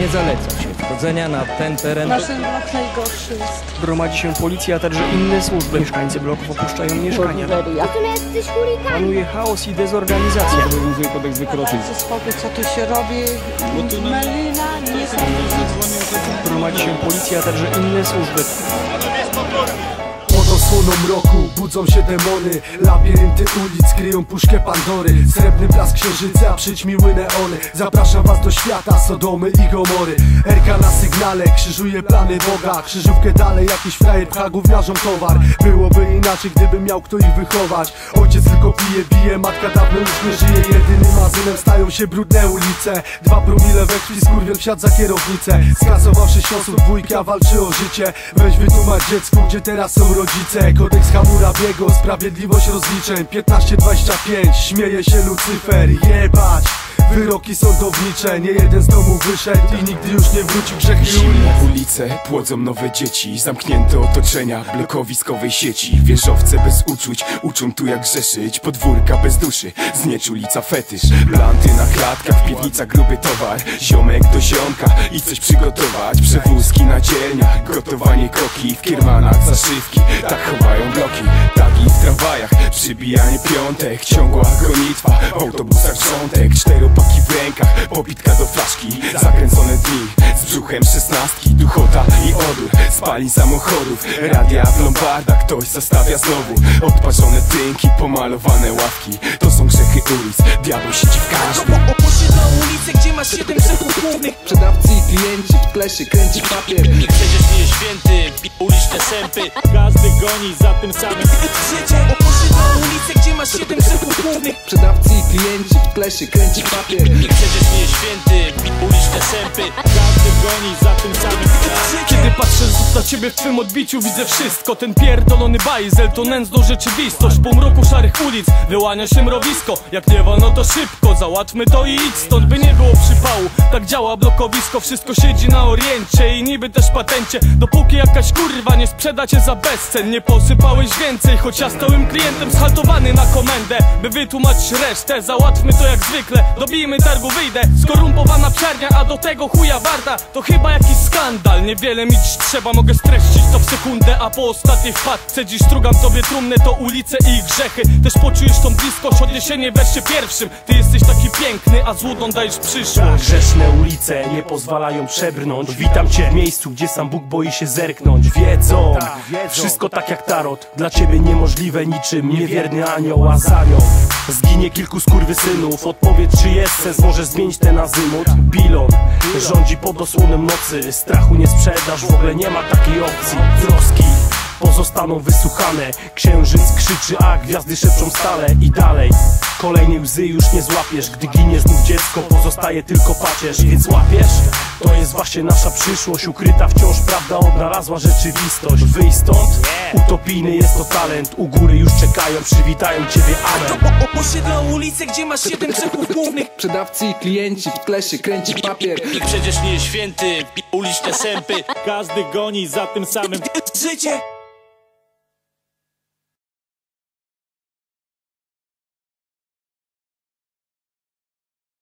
Nie zaleca się wchodzenia na ten teren. Nasz blok najgorszy jest. Gromadzi się policja, a także inne służby. Mieszkańcy bloków opuszczają mieszkania. Panuje chaos i dezorganizacja. Obowiązuje kodeks wykroczeń. Co tu się robi. Melina. Gromadzi się policja, a także inne służby. Pod osłoną mroku budzą się demony. Labirynty ulic kryją puszkę Pandory. Srebrny blask księżyca, przyćmiły neony Zapraszam was do świata Sodomy i Gomory. Erka na sygnale, krzyżuje plany Boga. Krzyżówkę dalej, jakiś frajer pcha gówniarzom towar. Byłoby inaczej, gdyby miał kto ich wychować. Ojciec tylko pije, bije, matka dawno już nie żyje. Jedynym azynem stają się brudne ulice. Dwa promile we krwi, skurwiel wsiadł za kierownicę. Skasował sześć osób, dwójka walczy o życie. Weź wytłumacz dziecku, gdzie teraz są rodzice. Kodeks Hammurabiego, sprawiedliwość rozliczeń. 15-25, śmieje się Lucyfer. Jebać! Wyroki sądownicze, nie jeden z domu wyszedł i nigdy już nie wrócił grzechy Zimne ulice, płodzą nowe dzieci Zamknięte otoczenia, blokowiskowej sieci. Wieżowce bez uczuć, uczą tu jak grzeszyć Podwórka bez duszy, znieczulica fetysz. Planty na klatkach, piwnica gruby towar Ziomek do ziomka i coś przygotować. Przewózki na dzielniach, gotowanie koki W kiermanach zaszywki, tak chowają bloki Tagi w tramwajach, przybijanie piątek Ciągła gonitwa, w pobitka do flaszki. Zakręcone dni, z brzuchem szesnastki. Duchota i odór, spalin samochodów. Radia w lombardach, ktoś zostawia znowu Odparzone tynki, pomalowane ławki. To są grzechy ulic, diabeł siedzi w każdym. Osiedla ulicy, gdzie masz siedem grzechów głównych. Sprzedawcy i klienci w kleszy kręci papier. Przecież nie święty, uliczne sępy Każdy goni za tym samym. Życie, osiedla ulicy, gdzie masz siedem grzechów głównych Sprzedawcy i klienci w kleszy kręci papier. Przecież nie święty, uliczne sępy. Każdy goni za tym samym. Kiedy patrzę znów na ciebie w twym odbiciu widzę wszystko. Ten pierdolony bajzel to nędzną rzeczywistość. Po mroku szarych ulic wyłania się mrowisko. Jak nie wolno to szybko, załatwmy to i idź stąd By nie było przypału, tak działa blokowisko Wszystko siedzi na oriencie i niby też patencie. Dopóki jakaś kurwa nie sprzeda cię za bezcen Nie posypałeś więcej, choć ja stałem klientem Schaltowany na komendę, by wytłumaczyć resztę Załatwmy to jak zwykle, dobijmy targu wyjdę. Skorumpowana psiarnia, a do tego chuja warta. To chyba jakiś skandal, niewiele mi dziś trzeba. Mogę streścić to w sekundę, a po ostatniej wpadce Dziś strugam sobie trumnę, to ulice i grzechy. Też poczujesz tą bliskość, odniesienie w pierwszym. Ty jesteś taki piękny, a złudną dajesz przyszłość Grzeszne ulice nie pozwalają przebrnąć. Witam cię w miejscu, gdzie sam Bóg boi się zerknąć. Wiedzą, wszystko tak jak tarot. Dla ciebie niemożliwe niczym Niewierny anioł, a za nią Zginie kilku skurwysynów. Odpowiedz czy jest sens, możesz zmienić ten azymut? Bilon rządzi pod osłonem nocy. Strachu nie sprzedasz, w ogóle nie ma takiej opcji. Troski pozostaną wysłuchane. Księżyc krzyczy, a gwiazdy szepczą stale. I dalej Kolejnej łzy już nie złapiesz. Gdy ginie znów dziecko, pozostaje tylko pacierz. Więc łapiesz? To jest właśnie nasza przyszłość. Ukryta wciąż prawda odnalazła rzeczywistość. Wyjść stąd? Utopijny jest to talent. U góry już czekają, przywitają ciebie amen. Osiedla ulicy, gdzie masz siedem grzechów głównych. Sprzedawcy i klienci w kleszy kręci papier. I przecież nie święty, i uliczne sępy. Każdy goni za tym samym. Życie,